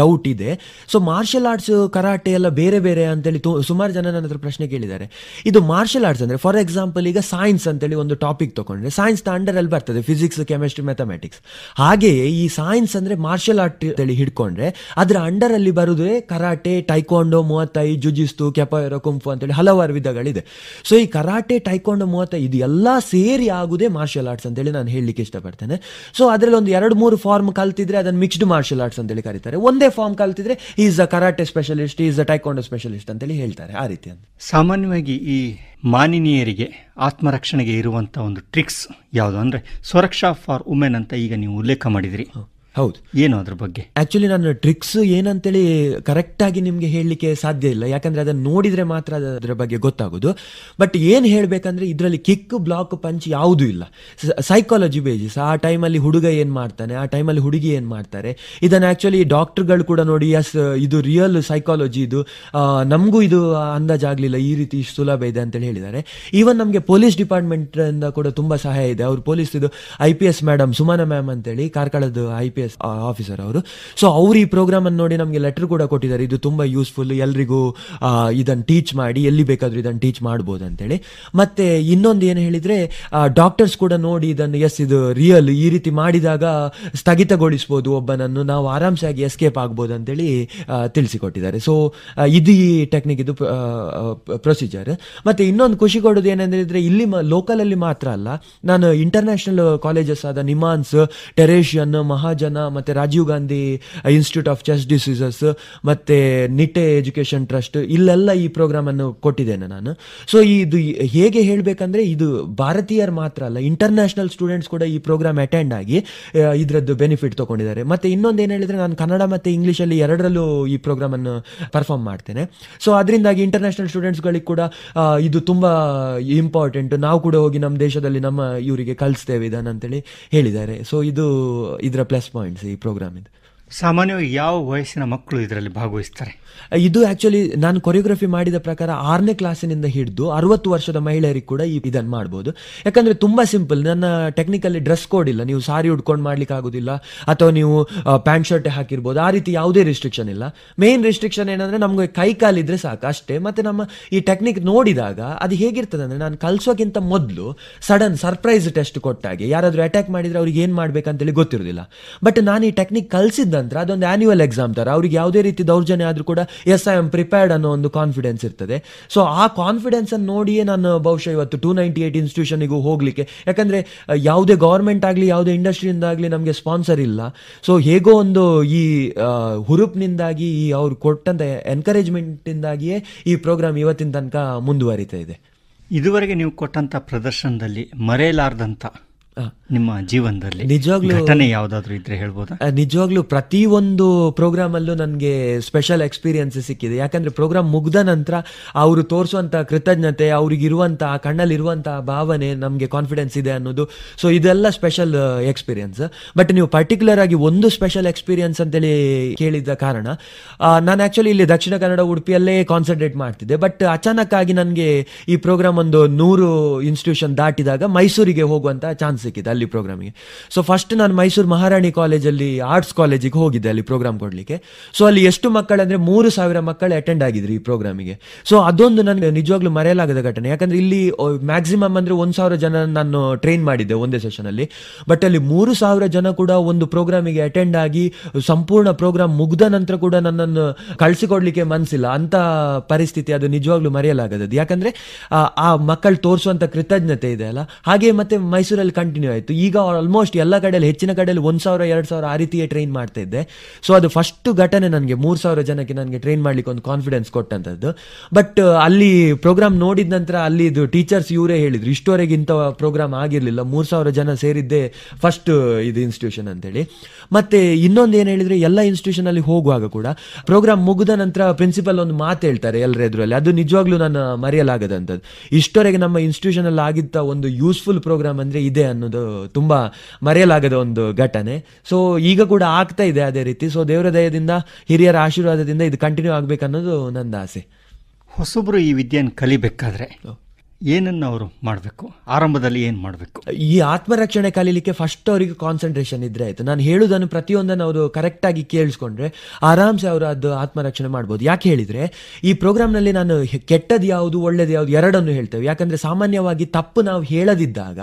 ಡೌಟ್ ಇದೆ. ಸೊ ಮಾರ್ಷಲ್ ಆರ್ಟ್ಸ್ ಕರಾಟೆ ಎಲ್ಲ ಬೇರೆ ಬೇರೆ ಅಂತೇಳಿ ಸುಮಾರು ಜನ ನನ್ನ ಹತ್ರ ಪ್ರಶ್ನೆ ಕೇಳಿದ್ದಾರೆ. ಇದು ಮಾರ್ಷಲ್ ಆರ್ಟ್ಸ್ ಅಂದ್ರೆ ಫಾರ್ ಎಕ್ಸಾಂಪಲ್ ಈಗ ಸೈನ್ಸ್ ಅಂತೇಳಿ ಒಂದು ಟಾಪಿಕ್ ತಗೊಂಡ್ರೆ ಸೈನ್ಸ್ ಅಂಡರ್ ಅಲ್ಲಿ ಬರ್ತದೆ ಫಿಸಿಕ್ಸ್ ಕೆಮಿಸ್ಟ್ರಿ ಮ್ಯಾಥಮೆಟಿಕ್ಸ್ ಹಾಗೆಯೇ ಈ ಸೈನ್ಸ್ ಅಂದ್ರೆ ಮಾರ್ಷಲ್ ಆರ್ಟ್ ಅಂತೇಳಿ ಹಿಡ್ಕೊಂಡ್ರೆ, ಅದರ ಅಂಡರ್ ಅಲ್ಲಿ ಬರುದೇ ಕರಾಟೆ ಟೈಕೊಂಡೋ ಮೂವತ್ತೈ ಜುಜಿಸ್ತು ಕೆಪಾಯರೋ ಕುಂಫು ಅಂತೇಳಿ ಹಲವಾರು ವಿಧಗಳಿದೆ. ಸೊ ಈ ಕರಾಟೆ ಟೈಕೊಂಡೋ ಮೂವತ್ತೈ ಇದು ಎಲ್ಲ ಸೇರಿ ಆಗುದೇ ಮಾರ್ಷಲ್ ಆರ್ಟ್ಸ್ ಅಂತೇಳಿ ನಾನು ಹೇಳಲಿಕ್ಕೆ ಇಷ್ಟಪಡ್ತೇನೆ. ಸೊ ಅದರಲ್ಲಿ ಒಂದು ಎರಡು ಫಾರ್ಮ್ ಕಲ್ತಿದ್ರೆ ಅದನ್ನು ಮಿಕ್ಸ್ಡ್ ಮಾರ್ಷಲ್ ಆರ್ಟ್ಸ್ ಅಂತೇಳಿ ಕರೀತಾರೆ. ಒಂದೇ form ಕಲ್ತಿದ್ರೆ is a karate specialist is a taekwondo specialist ಅಂತೇಳಿ ಹೇಳ್ತಾರೆ ಆ ರೀತಿ ಅಂತ. ಸಾಮಾನ್ಯವಾಗಿ ಈ ಮಾನಿನಿಯರಿಗೆ ಆತ್ಮರಕ್ಷಣೆಗೆ ಇರುವಂತಹ ಒಂದು ಟ್ರಿಕ್ಸ್ ಯಾವುದು ಅಂದ್ರೆ ಸುರಕ್ಷಾ ಫಾರ್ ವುಮೆನ್ ಅಂತ ಈಗ ನೀವು ಉಲ್ಲೇಖ ಮಾಡಿದ್ರಿ. ಹೌದು. ಏನು ಅದ್ರ ಬಗ್ಗೆ. ಆಕ್ಚುಲಿ ನಾನು ಟ್ರಿಕ್ಸ್ ಏನಂತೇಳಿ ಕರೆಕ್ಟ್ ಆಗಿ ನಿಮ್ಗೆ ಹೇಳಲಿಕ್ಕೆ ಸಾಧ್ಯ ಇಲ್ಲ. ಯಾಕಂದ್ರೆ ಅದನ್ನ ನೋಡಿದ್ರೆ ಮಾತ್ರ ಅದರ ಬಗ್ಗೆ ಗೊತ್ತಾಗೋದು. ಬಟ್ ಏನ್ ಹೇಳ್ಬೇಕಂದ್ರೆ ಇದರಲ್ಲಿ ಕಿಕ್ ಬ್ಲಾಕ್ ಪಂಚ್ ಯಾವುದೂ ಇಲ್ಲ. ಸೈಕಾಲಜಿ ಬೇಜಿಸ್ ಆ ಟೈಮಲ್ಲಿ ಹುಡುಗ ಏನ್ ಮಾಡ್ತಾನೆ ಆ ಟೈಮಲ್ಲಿ ಹುಡುಗಿ ಏನ್ ಮಾಡ್ತಾರೆ. ಇದನ್ನ ಆಕ್ಚುಲಿ ಡಾಕ್ಟರ್ಗಳು ಕೂಡ ನೋಡಿ ಎಸ್ ಇದು ರಿಯಲ್ ಸೈಕಾಲಜಿ ಇದು. ನಮಗೂ ಇದು ಅಂದಾಜಾಗ್ಲಿಲ್ಲ ಈ ರೀತಿ ಸುಲಭ ಇದೆ ಅಂತೇಳಿ ಹೇಳಿದ್ದಾರೆ. ಈವನ್ ನಮಗೆ ಪೊಲೀಸ್ ಡಿಪಾರ್ಟ್ಮೆಂಟ್ ಇಂದ ಕೂಡ ತುಂಬಾ ಸಹಾಯ ಇದೆ. ಅವ್ರು ಪೊಲೀಸ್ ಇದು I P S madam Sumana ma'am ಅಂತೇಳಿ ಕಾರ್ಕಳದ I P S S officer ಅವರು. ಸೊ ಅವ್ರು ಈ ಪ್ರೋಗ್ರಾಮ್ ಅನ್ನು ನೋಡಿ ನಮಗೆ ಲೆಟರ್ ಕೂಡ ಕೊಟ್ಟಿದ್ದಾರೆ. ಇದು ತುಂಬಾ ಯೂಸ್ಫುಲ್ ಎಲ್ರಿಗೂ ಇದನ್ನು ಟೀಚ್ ಮಾಡಿ, ಎಲ್ಲಿ ಬೇಕಾದರೂ ಇದನ್ನು ಟೀಚ್ ಮಾಡ್ಬೋದು ಅಂತೇಳಿ. ಮತ್ತೆ ಇನ್ನೊಂದು ಏನು ಹೇಳಿದ್ರೆ ಡಾಕ್ಟರ್ಸ್ ಕೂಡ ನೋಡಿ ಇದನ್ನು ಎಸ್ ಇದು ರಿಯಲ್ ಈ ರೀತಿ ಮಾಡಿದಾಗ ಸ್ಥಗಿತಗೊಳಿಸ್ಬೋದು ಒಬ್ಬನನ್ನು. ನಾವು ಆರಾಮ್ಸಾಗಿ ಎಸ್ಕೇಪ್ ಆಗ್ಬೋದು ಅಂತೇಳಿ ತಿಳಿಸಿಕೊಟ್ಟಿದ್ದಾರೆ. ಸೊ ಇದು ಈ ಟೆಕ್ನಿಕ್ ಇದು ಪ್ರೊಸೀಜರ್ ಮತ್ತೆ ಇನ್ನೊಂದು ಖುಷಿ ಕೊಡೋದು ಏನಂದ್ರೆ ಇಲ್ಲಿ ಲೋಕಲ್ ಅಲ್ಲಿ ಮಾತ್ರ ಅಲ್ಲ. ನಾನು ಇಂಟರ್ನ್ಯಾಷನಲ್ ಕಾಲೇಜಸ್ ಆದ ನಿಮಾನ್ಸ್ ಟೆರೇಷಿಯನ್ ಮಹಾಜನ ಮತ್ತೆ Rajiv Gandhi institute of chest diseases ಮತ್ತೆ ನಿಟ್ಟೆ ಎಜುಕೇಶನ್ ಟ್ರಸ್ಟ್ ಇಲ್ಲೆಲ್ಲ ಈ ಪ್ರೋಗ್ರಾಮ್ ಅನ್ನು ಕೊಟ್ಟಿದ್ದೇನೆ ನಾನು. ಸೊ ಇದು ಹೇಗೆ ಹೇಳಬೇಕಂದ್ರೆ, ಇದು ಭಾರತೀಯರು ಮಾತ್ರ ಅಲ್ಲ ಇಂಟರ್ನ್ಯಾಷನಲ್ ಸ್ಟೂಡೆಂಟ್ಸ್ ಕೂಡ ಈ ಪ್ರೋಗ್ರಾಮ್ ಅಟೆಂಡ್ ಆಗಿ ಇದರದ್ದು ಇದ್ರದ್ದು ಬೆನಿಫಿಟ್ ತಗೊಂಡಿದ್ದಾರೆ. ಮತ್ತೆ ಇನ್ನೊಂದು ಏನು ಹೇಳಿದ್ರೆ, ನಾನು ಕನ್ನಡ ಮತ್ತೆ ಇಂಗ್ಲಿಷ್ ಅಲ್ಲಿ ಎರಡರಲ್ಲೂ ಈ ಪ್ರೋಗ್ರಾಮ್ ಅನ್ನು ಪರ್ಫಾರ್ಮ್ ಮಾಡ್ತೇನೆ. ಸೊ ಅದರಿಂದಾಗಿ ಇಂಟರ್ನ್ಯಾಷನಲ್ ಸ್ಟೂಡೆಂಟ್ಸ್ಗಳಿಗೆ ಕೂಡ ಇದು ತುಂಬಾ ಇಂಪಾರ್ಟೆಂಟ್ ನಾವು ಕೂಡ ಹೋಗಿ ನಮ್ಮ ದೇಶದಲ್ಲಿ ನಮ್ಮ ಇವರಿಗೆ ಕಲಿಸ್ತೇವೆ ಇದನ್ನು ಅಂತೇಳಿ ಹೇಳಿದ್ದಾರೆ. ಸೊ ಇದು ಇದರ ಪ್ಲಸ್ ಪಾಯಿಂಟ್ಸ್ ಈ ಪ್ರೋಗ್ರಾಮ್ ಇದು ಸಾಮಾನ್ಯವಾಗಿ ಯಾವ ವಯಸ್ಸಿನ ಮಕ್ಕಳು ಇದರಲ್ಲಿ ಭಾಗವಹಿಸ್ತಾರೆ? ಇದು ಆಕ್ಚುಲಿ ನಾನು ಕೊರಿಯೋಗ್ರಫಿ ಮಾಡಿದ ಪ್ರಕಾರ ಆರನೇ ಕ್ಲಾಸಿನಿಂದ ಹಿಡಿದು ಅರವತ್ತು ವರ್ಷದ ಮಹಿಳೆಯರಿಗೆ ಕೂಡ ಈ- ಇದನ್ನು ಮಾಡ್ಬೋದು. ಯಾಕಂದ್ರೆ ತುಂಬಾ ಸಿಂಪಲ್ ನನ್ನ ಟೆಕ್ನಿಕಲ್ಲಿ ಡ್ರೆಸ್ ಕೋಡ್ ಇಲ್ಲ. ನೀವು ಸಾರಿ ಉಡ್ಕೊಂಡು ಮಾಡ್ಲಿಕ್ಕೆ ಆಗೋದಿಲ್ಲ, ಅಥವಾ ನೀವು ಪ್ಯಾಂಟ್ ಶರ್ಟ್ ಹಾಕಿರ್ಬೋದು. ಆ ರೀತಿ ಯಾವುದೇ ರಿಸ್ಟ್ರಿಕ್ಷನ್ ಇಲ್ಲ. ಮೇನ್ ರಿಸ್ಟ್ರಿಕ್ಷನ್ ಏನಂದ್ರೆ ನಮ್ಗೆ ಕೈ ಕಾಲಿದ್ರೆ ಸಾಕು, ಅಷ್ಟೇ. ಮತ್ತೆ ನಮ್ಮ ಈ ಟೆಕ್ನಿಕ್ ನೋಡಿದಾಗ ಅದು ಹೇಗಿರ್ತದೆ ಅಂದ್ರೆ ನಾನು ಕಲಿಸೋಕ್ಕಿಂತ ಮೊದಲು ಸಡನ್ ಸರ್ಪ್ರೈಸ್ ಟೆಸ್ಟ್ ಕೊಟ್ಟಾಗೆ ಯಾರಾದ್ರೂ ಅಟ್ಯಾಕ್ ಮಾಡಿದ್ರೆ ಅವ್ರಿಗೆ ಏನ್ ಮಾಡ್ಬೇಕಂತೇಳಿ ಗೊತ್ತಿರೋದಿಲ್ಲ. ಬಟ್ ನಾನು ಈ ಟೆಕ್ನಿಕ್ ಕಲ್ಸಿದ ನಂತರ ಅದೊಂದು ಆನ್ಯುವಲ್ ಎಕ್ಸಾಮ್ ತರ. ಅವ್ರಿಗೆ ಯಾವುದೇ ರೀತಿ ದೌರ್ಜನ್ಯ ಆದ್ರೂ ಕೂಡ ಎಸ್ ಐ ಆಮ್ ಪ್ರಿಪೇರ್ಡ್ ಅನ್ನೋ ಒಂದು ಕಾನ್ಫಿಡೆನ್ಸ್ ಇರ್ತದೆ. ಸೊ ಆ ಕಾನ್ಫಿಡೆನ್ಸ್ ಅನ್ನು ನೋಡಿಯೇ ನಾನು ಬಹುಶಃ ಇವತ್ತು ಟೂ ನೈಂಟಿ ಏಟ್ ಇನ್ಸ್ಟಿಟ್ಯೂಷನ್ಗೂ ಹೋಗ್ಲಿಕ್ಕೆ. ಯಾಕಂದ್ರೆ ಯಾವುದೇ ಗೌರ್ಮೆಂಟ್ ಆಗಲಿ, ಯಾವುದೇ ಇಂಡಸ್ಟ್ರಿಯಿಂದ ಆಗಲಿ ನಮಗೆ ಸ್ಪಾನ್ಸರ್ ಇಲ್ಲ. ಸೊ ಹೇಗೋ ಒಂದು ಈ ಹುರುಪ್ನಿಂದಾಗಿ, ಈ ಅವ್ರು ಕೊಟ್ಟಂತ ಎನ್ಕರೇಜ್ಮೆಂಟಿಂದಾಗಿಯೇ ಈ ಪ್ರೋಗ್ರಾಮ್ ಇವತ್ತಿನ ತನಕ ಮುಂದುವರಿತಾ ಇದೆ. ಇದುವರೆಗೆ ನೀವು ಕೊಟ್ಟಂತ ಪ್ರದರ್ಶನದಲ್ಲಿ ಮರೆಯಲಾರ್ದಂತ ಆ. ನಿಮ್ಮ ಜೀವನದಲ್ಲಿ ನಿಜವಾಗ್ಲೂ- ಘಟನೆ ಯಾವ್ದಾದ್ರು ಇದ್ರೆ ಹೇಳ್ಬೋದಾ? ನಿಜವಾಗ್ಲೂ ನಿಜವಾಗ್ಲೂ ಒಂದು ಪ್ರೋಗ್ರಾಮ್ ಅಲ್ಲೂ ನನಗೆ ಸ್ಪೆಷಲ್ ಎಕ್ಸ್ಪೀರಿಯನ್ಸ್ ಸಿಕ್ಕಿದೆ. ಯಾಕಂದ್ರೆ ಪ್ರೋಗ್ರಾಮ್ ಮುಗ್ದ ನಂತರ ಅವರು ತೋರಿಸುವಂತ ಕೃತಜ್ಞತೆ ಅವ್ರಿಗೆ ಇರುವಂತಹ ಕಣ್ಣಲ್ಲಿ ಇರುವಂತಹ ಭಾವನೆ ನಮಗೆ ಕಾನ್ಫಿಡೆನ್ಸ್ ಇದೆ ಅನ್ನೋದು. ಸೊ ಇದೆಲ್ಲ ಸ್ಪೆಷಲ್ ಎಕ್ಸ್ಪೀರಿಯನ್ಸ್ ಬಟ್ ನೀವು ಪರ್ಟಿಕ್ಯುಲರ್ ಆಗಿ ಒಂದು ಸ್ಪೆಷಲ್ ಎಕ್ಸ್ಪೀರಿಯನ್ಸ್ ಅಂತೇಳಿ ಕೇಳಿದ ಕಾರಣ ನಾನು ಆಕ್ಚುಲಿ ಇಲ್ಲಿ ದಕ್ಷಿಣ ಕನ್ನಡ ಉಡುಪಿಯಲ್ಲೇ ಕಾನ್ಸಂಟ್ರೇಟ್ ಮಾಡ್ತಿದ್ದೆ. ಬಟ್ ಅಚಾನಕ್ ಆಗಿ ನನಗೆ ಈ ಪ್ರೋಗ್ರಾಮ್ ಒಂದು ನೂರು ಇನ್ಸ್ಟಿಟ್ಯೂಷನ್ ದಾಟಿದಾಗ ಮೈಸೂರಿಗೆ ಹೋಗುವಂತ ಚಾನ್ಸ್ ಸಿಕ್ಕಿದೆ ಅಲ್ಲಿ ಪ್ರೋಗ್ರಾಮಿಗೆ ಸೊ ಫಸ್ಟ್ ನಾನು ಮೈಸೂರು ಮಹಾರಾಣಿ ಕಾಲೇಜಲ್ಲಿ ಆರ್ಟ್ಸ್ ಕಾಲೇಜಿಗೆ ಹೋಗಿದ್ದೆ ಅಲ್ಲಿ ಪ್ರೋಗ್ರಾಮ್ ಕೊಡಲಿಕ್ಕೆ. ಸೊ ಅಲ್ಲಿ ಎಷ್ಟು ಮಕ್ಕಳಂದರೆ ಮೂರು ಸಾವಿರ ಮಕ್ಕಳು ಅಟೆಂಡ್ ಆಗಿದ್ರು ಈ ಪ್ರೋಗ್ರಾಮಿಗೆ ಸೊ ಅದೊಂದು ನನಗೆ ನಿಜವಾಗ್ಲೂ ಮರೆಯಲಾಗದ ಘಟನೆ. ಯಾಕಂದ್ರೆ ಇಲ್ಲಿ ಮ್ಯಾಕ್ಸಿಮಮ್ ಅಂದ್ರೆ ಒಂದು ಸಾವಿರ ಜನ ನಾನು ಟ್ರೈನ್ ಮಾಡಿದ್ದೆ ಒಂದೇ ಸೆಷನಲ್ಲಿ ಬಟ್ ಅಲ್ಲಿ ಮೂರು ಸಾವಿರ ಜನ ಕೂಡ ಒಂದು ಪ್ರೋಗ್ರಾಮಿಗೆ ಅಟೆಂಡ್ ಆಗಿ ಸಂಪೂರ್ಣ ಪ್ರೋಗ್ರಾಮ್ ಮುಗ್ದ ನಂತರ ಕೂಡ ನನ್ನನ್ನು ಕಳಿಸಿಕೊಡ್ಲಿಕ್ಕೆ ಮನಸ್ಸಿಲ್ಲ ಅಂತ ಪರಿಸ್ಥಿತಿ ಅದು ನಿಜವಾಗ್ಲೂ ಮರೆಯಲಾಗದದ್ದು. ಯಾಕಂದ್ರೆ ಆ, ಮಕ್ಕಳು ತೋರಿಸುವಂತ ಕೃತಜ್ಞತೆ ಇದೆ ಅಲ್ಲ? ಹಾಗೆ ಮತ್ತೆ ಮೈಸೂರಲ್ಲಿ ಕಂಟಿನ್ಯೂ ಆಯಿತು. ಈಗ ಆಲ್ಮೋಸ್ಟ್ ಎಲ್ಲ ಕಡೆಯಲ್ಲಿ, ಹೆಚ್ಚಿನ ಕಡೆಯಲ್ಲಿ ಒಂದು ಸಾವಿರ, ಎರಡು ಸಾವಿರ ಆ ರೀತಿಯೇ ಟ್ರೈನ್ ಮಾಡ್ತಾ ಇದ್ದೆ. ಸೊ ಅದು ಫಸ್ಟ್ ಘಟನೆ ನನಗೆ ಮೂರು ಸಾವಿರ ಜನಕ್ಕೆ ನನಗೆ ಟ್ರೈನ್ ಮಾಡ್ಲಿಕ್ಕೆ ಒಂದು ಕಾನ್ಫಿಡೆನ್ಸ್ ಕೊಟ್ಟಂಥದ್ದು ಬಟ್ ಅಲ್ಲಿ ಪ್ರೋಗ್ರಾಮ್ ನೋಡಿದ ನಂತರ ಅಲ್ಲಿ ಇದು ಟೀಚರ್ಸ್ ಇವರೇ ಹೇಳಿದ್ರು ಇಷ್ಟೋರೆಗೆ ಇಂಥ ಪ್ರೋಗ್ರಾಮ್ ಆಗಿರಲಿಲ್ಲ, ಮೂರು ಸಾವಿರ ಜನ ಸೇರಿದ್ದೆ ಫಸ್ಟ್ ಇದು ಇನ್ಸ್ಟಿಟ್ಯೂಷನ್ ಅಂತೇಳಿ. ಮತ್ತೆ ಇನ್ನೊಂದು ಏನು ಹೇಳಿದ್ರೆ, ಎಲ್ಲ ಇನ್ಸ್ಟಿಟ್ಯೂಷನ್ ಅಲ್ಲಿ ಹೋಗುವಾಗ ಕೂಡ ಪ್ರೋಗ್ರಾಮ್ ಮುಗಿದ ನಂತರ ಪ್ರಿನ್ಸಿಪಲ್ ಒಂದು ಮಾತು ಹೇಳ್ತಾರೆ ಎಲ್ಲರ ಎದುರಲ್ಲಿ. ಅದು ನಿಜವಾಗ್ಲೂ ನಾನು ಮರೆಯಲಾಗದಂಥದ್ದು. ಇಷ್ಟೋರೆಗೆ ನಮ್ಮ ಇನ್ಸ್ಟಿಟ್ಯೂಷನಲ್ಲಿ ಆಗಿದ್ದ ಒಂದು ಯೂಸ್ಫುಲ್ ಪ್ರೋಗ್ರಾಮ್ ಅಂದ್ರೆ ಇದೆ ಅನ್ನೋದು ತುಂಬ ಮರೆಯಲಾಗದ ಒಂದು ಘಟನೆ. ಸೊ ಈಗ ಕೂಡ ಆಗ್ತಾ ಇದೆ ಅದೇ ರೀತಿ. ಸೊ ದೇವರ ದಯದಿಂದ ಹಿರಿಯರ ಆಶೀರ್ವಾದದಿಂದ ಇದು ಕಂಟಿನ್ಯೂ ಆಗಬೇಕನ್ನೋದು ನನ್ನ ಆಸೆ ಹೊಸೊಬ್ರು ಈ ವಿದ್ಯೆಯನ್ನು ಕಲಿಬೇಕಾದ್ರೆ ಏನನ್ನು ಅವರು ಮಾಡಬೇಕು? ಆರಂಭದಲ್ಲಿ ಏನು ಮಾಡಬೇಕು? ಈ ಆತ್ಮರಕ್ಷಣೆ ಕಲೀಲಿಕ್ಕೆ ಫಸ್ಟ್ ಅವರಿಗೆ ಕಾನ್ಸಂಟ್ರೇಷನ್ ಇದ್ರೆ ಆಯ್ತು. ನಾನು ಹೇಳುವುದನ್ನು ಪ್ರತಿಯೊಂದನ್ನು ಅವರು ಕರೆಕ್ಟಾಗಿ ಕೇಳಿಸ್ಕೊಂಡ್ರೆ ಆರಾಮ್ಸೆ ಅವರು ಅದು ಆತ್ಮರಕ್ಷಣೆ ಮಾಡ್ಬೋದು. ಯಾಕೆ ಹೇಳಿದ್ರೆ, ಈ ಪ್ರೋಗ್ರಾಮ್ನಲ್ಲಿ ನಾನು ಕೆಟ್ಟದ್ದು ಯಾವುದು, ಒಳ್ಳೇದು ಯಾವುದು ಎರಡನ್ನು ಹೇಳ್ತೇವೆ. ಯಾಕಂದ್ರೆ ಸಾಮಾನ್ಯವಾಗಿ ತಪ್ಪು ನಾವು ಹೇಳದಿದ್ದಾಗ